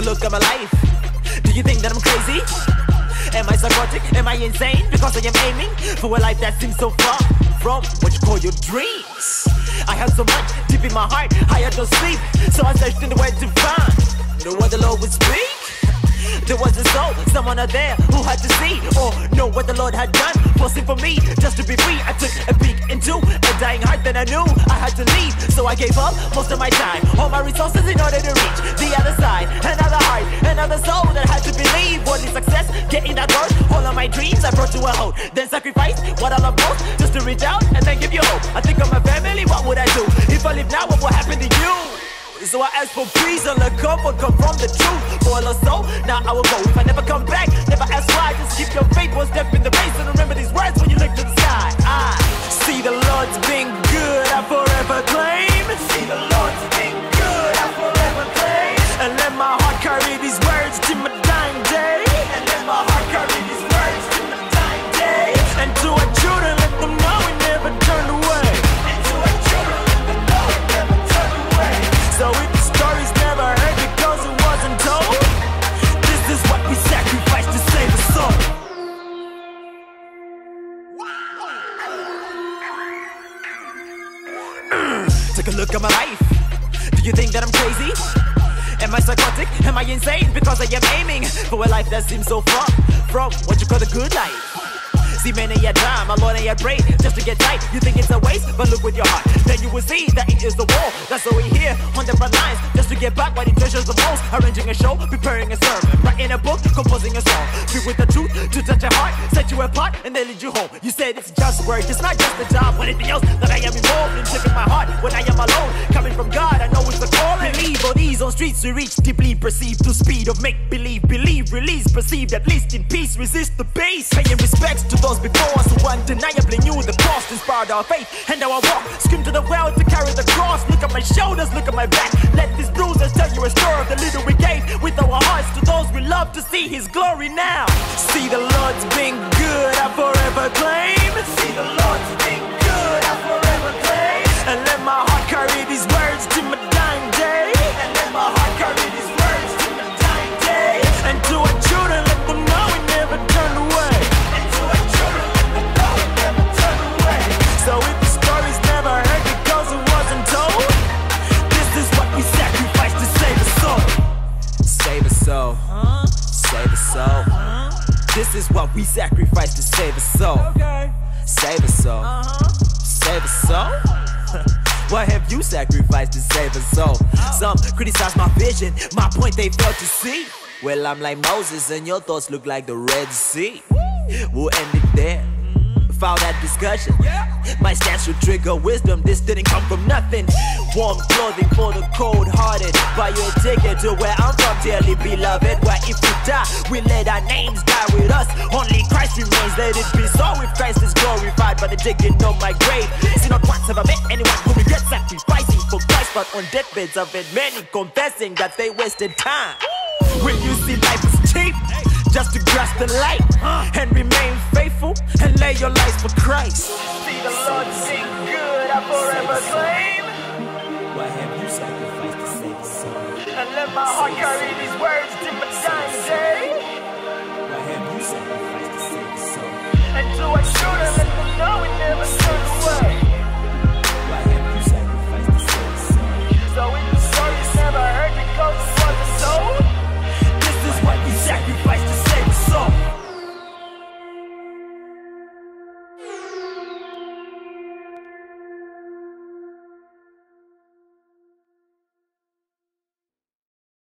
look at my life. Do you think that I'm crazy? Am I psychotic? Am I insane? Because I am aiming for a life that seems so far from what you call your dreams. I had so much deep in my heart, I had no sleep, so I searched in the way to find the word the Lord would speak. There was a soul, someone out there who had to see or know what the Lord had done. Forcing for me just to be free. I took a peek into a dying heart, then I knew I had to leave. So I gave up most of my time, all my resources in order to reach the other side. Heart, another soul that had to believe. Is success? Getting that word. All of my dreams I brought to a halt. Then sacrifice what I love most just to reach out and then give you hope. I think of my family, what would I do? If I live now, what will happen to you? So I ask for peace and let comfort come from the truth. Boil or so, now I will go. If I never come back, never ask why. Just keep your faith one step in the race and remember these words when you look to the sky. I see the Lord's been look at my life. Do you think that I'm crazy? Am I psychotic? Am I insane? Because I am aiming for a life that seems so far from what you call the good life. See, many a time, my Lord, your pray just to get tight. You think it's a waste, but look with your heart. Then you will see that it is the war. That's why we're here on the front lines, just to get back what he treasures the most. Arranging a show, preparing a sermon, writing a book, composing a song. Filled with the truth to touch your heart, set you apart, and then lead you home. You said it's just work, it's not just a job, but anything else that I am involved in. Tipping my heart when I am alone, coming from God, I know it's a calling. Believe on these on streets we reach deeply perceived to speed of make believe, believe, release, perceived at least in peace, resist the base, paying respects to those before us who undeniably knew the cost inspired our faith and our walk. Scream to the world to carry the cross. Look at my shoulders, look at my back. Let these bruises tell you a story of the little we gave with our hearts to those we love to see His glory now. See the Lord's been good, I forever claim. See the Lord's been good, I forever claim. And let my heart carry these words soul. Save a soul. This is what we sacrifice to save a soul. Save a soul. Uh-huh. Save a soul. What have you sacrificed to save a soul? Some criticize my vision, my point they fail to see. Well, I'm like Moses, and your thoughts look like the Red Sea. We'll end it there. Foul that discussion. My stance should trigger wisdom. This didn't come from nothing. Warm clothing for the cold hearted. Buy you a ticket to where I'm from, dearly beloved. Where if we die, we let our names die with us. Only Christ remains. Let it be so. If Christ is glorified by the digging of my grave. See, not once have I met anyone who regrets sacrificing for Christ, but on deathbeds I've had many confessing that they wasted time. When you see life is cheap, just to grasp the light and remain faithful and lay your lives for Christ. See the Lord sing good, I forever claim. What have you sacrificed to save a soul? And let my heart carry these words to dying